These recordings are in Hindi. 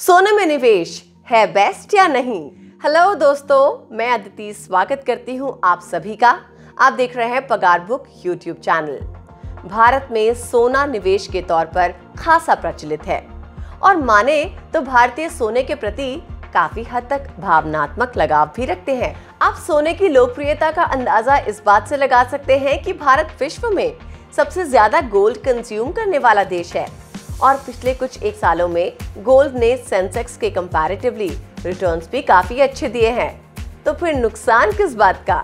सोने में निवेश है बेस्ट या नहीं? हेलो दोस्तों, मैं अदिति स्वागत करती हूँ आप सभी का। आप देख रहे हैं पगार बुक यूट्यूब चैनल भारत में सोना निवेश के तौर पर खासा प्रचलित है। और माने तो भारतीय सोने के प्रति काफ़ी हद तक भावनात्मक लगाव भी रखते हैं। आप सोने की लोकप्रियता का अंदाज़ा इस बात से लगा सकते हैं कि भारत विश्व में सबसे ज़्यादा गोल्ड कंज्यूम करने वाला देश है। और पिछले कुछ एक सालों में गोल्ड ने सेंसेक्स के कंपैरेटिवली रिटर्न्स भी काफ़ी अच्छे दिए हैं। तो फिर नुकसान किस बात का?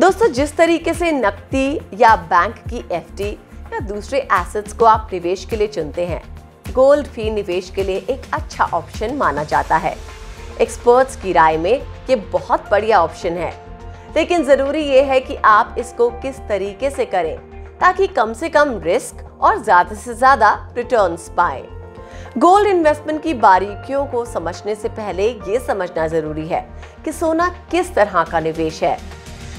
दोस्तों, जिस तरीके से नकदी या बैंक की एफडी या दूसरे एसेट्स को आप निवेश के लिए चुनते हैं गोल्ड भी निवेश के लिए एक अच्छा ऑप्शन माना जाता है। एक्सपर्ट्स की राय में ये बहुत बढ़िया ऑप्शन है। लेकिन ज़रूरी ये है कि आप इसको किस तरीके से करें ताकि कम से कम रिस्क और ज़्यादा से ज़्यादा रिटर्न्स पाए। गोल्ड इन्वेस्टमेंट की बारीकियों को समझने से पहले ये समझना ज़रूरी है कि सोना किस तरह का निवेश है।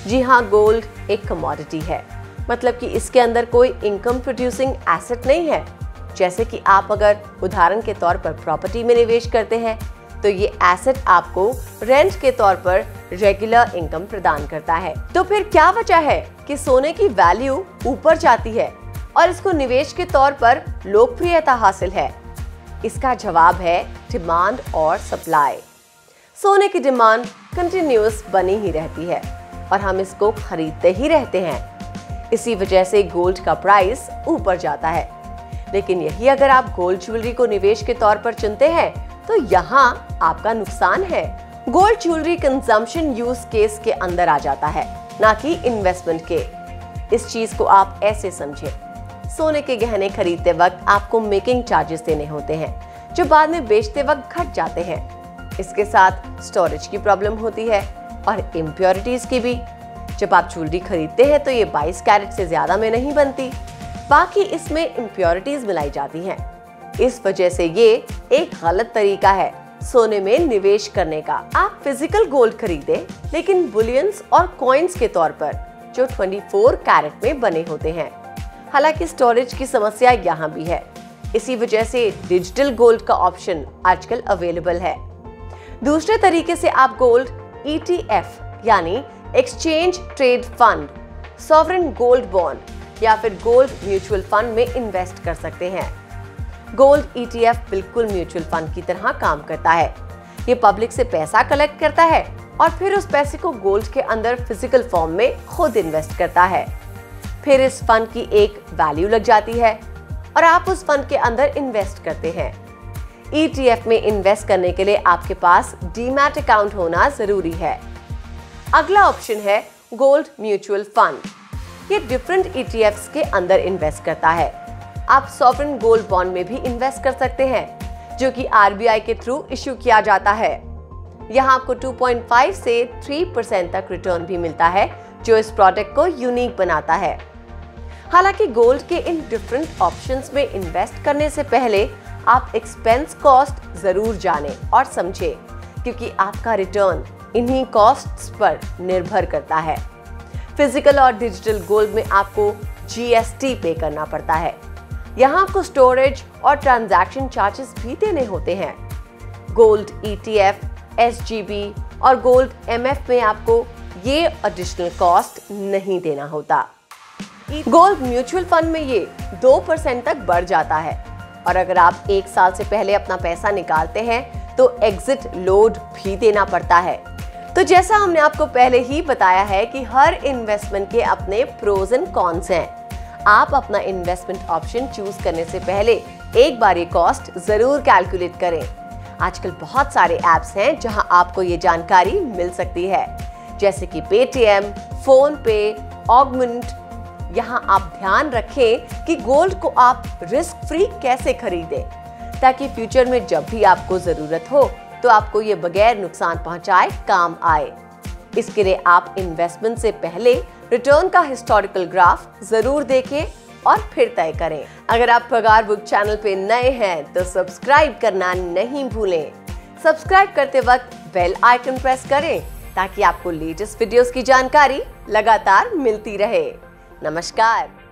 जी हाँ गोल्ड एक कमोडिटी है। मतलब कि इसके अंदर कोई इनकम प्रोड्यूसिंग एसेट नहीं है। जैसे कि आप अगर उदाहरण के तौर पर प्रॉपर्टी में निवेश करते हैं तो ये एसेट आपको रेंट के तौर पर रेगुलर इनकम प्रदान करता है। तो फिर क्या वजह है कि सोने की वैल्यू ऊपर जाती है? और इसको निवेश के तौर पर लोकप्रियता हासिल है। इसका जवाब है डिमांड और सप्लाई। सोने की डिमांड कंटिन्यूस बनी ही रहती है और हम इसको खरीदते ही रहते हैं। इसी वजह से गोल्ड का प्राइस ऊपर जाता है। लेकिन यही अगर आप गोल्ड ज्वेलरी को निवेश के तौर पर चुनते हैं तो यहाँ आपका नुकसान है। Gold jewellery consumption use case के अंदर आ जाता है, ना कि इन्वेस्टमेंट के। इस चीज़ को आप ऐसे समझे। सोने के गहने खरीदते वक्त आपको मेकिंग चार्जेस देने होते हैं, जो बाद में बेचते वक्त घट जाते हैं। इसके साथ स्टोरेज की प्रॉब्लम होती है और इम्प्योरिटीज की भी। जब आप ज्वेलरी खरीदते हैं तो ये 22 कैरेट से ज़्यादा में नहीं बनती, बाकी इसमें इम्प्योरिटीज मिलाई जाती हैं। इस वजह से ये एक गलत तरीका है सोने में निवेश करने का। आप फ़िज़िकल गोल्ड खरीदे, लेकिन बुलियंस और कॉइन्स के तौर पर, जो 24 कैरेट में बने होते हैं। हालाँकि स्टोरेज की समस्या यहाँ भी है। इसी वजह से डिजिटल गोल्ड का ऑप्शन आजकल अवेलेबल है। दूसरे तरीके से आप गोल्ड ईटीएफ e यानी exchange trade fund sovereign gold bond या फिर गोल्ड म्यूचुअल फंड में इन्वेस्ट कर सकते हैं। गोल्ड ईटीएफ e बिल्कुल म्यूचुअल फंड की तरह काम करता है। ये पब्लिक से पैसा कलेक्ट करता है और फिर उस पैसे को गोल्ड के अंदर फ़िज़िकल फॉर्म में खुद इन्वेस्ट करता है। फिर इस फंड की एक वैल्यू लग जाती है और आप उस फंड के अंदर इन्वेस्ट करते हैं। ईटीएफ e में इन्वेस्ट करने के लिए आपके पास डीमैट अकाउंट होना ज़रूरी है। अगला ऑप्शन है गोल्ड म्यूचुअल फंड। ये डिफरेंट ईटीएफ्स के अंदर इन्वेस्ट करता है। आप सॉवरन गोल्ड बॉन्ड में भी इन्वेस्ट कर सकते हैं, जो कि आरबीआई के थ्रू इश्यू किया जाता है। यहाँ आपको 2.5 से 3 परसेंट तक रिटर्न भी मिलता है, जो इस प्रोडक्ट को यूनिक बनाता है। हालाँकि गोल्ड के इन डिफरेंट ऑप्शंस में इन्वेस्ट करने से पहले आप एक्सपेंस कॉस्ट ज़रूर जाने और समझे क्योंकि आपका रिटर्न इन्हीं कॉस्ट्स पर निर्भर करता है। फ़िज़िकल और डिजिटल गोल्ड में आपको जीएसटी पे करना पड़ता है। यहाँ आपको स्टोरेज और ट्रांजैक्शन चार्जेस भी देने होते हैं। गोल्ड ईटीएफ, एसजीबी और गोल्ड एमएफ में आपको ये एडिशनल कॉस्ट नहीं देना होता। गोल्ड म्यूचुअल फंड में ये दो परसेंट तक बढ़ जाता है। और अगर आप एक साल से पहले अपना पैसा निकालते हैं तो एग्जिट लोड भी देना पड़ता है। तो जैसा हमने आपको पहले ही बताया है कि हर इन्वेस्टमेंट के अपने प्रोज एंड कॉन्स हैं। आप अपना इन्वेस्टमेंट ऑप्शन चूज़ करने से पहले एक बार ये कॉस्ट ज़रूर कैलकुलेट करें। आजकल बहुत सारे ऐप्स हैं जहाँ आपको ये जानकारी मिल सकती है। जैसे कि पेटीएम फ़ोन पे ऑगमेंट यहाँ आप ध्यान रखें कि गोल्ड को आप रिस्क फ्री कैसे खरीदें, ताकि फ्यूचर में जब भी आपको ज़रूरत हो तो आपको ये बगैर नुकसान पहुँचाए काम आए। इसके लिए आप इन्वेस्टमेंट से पहले रिटर्न का हिस्टोरिकल ग्राफ ज़रूर देखें और फिर तय करें। अगर आप पगार बुक चैनल पे नए हैं तो सब्सक्राइब करना नहीं भूलें। सब्सक्राइब करते वक्त बेल आइकन प्रेस करें, ताकि आपको लेटेस्ट वीडियोस की जानकारी लगातार मिलती रहे। नमस्कार।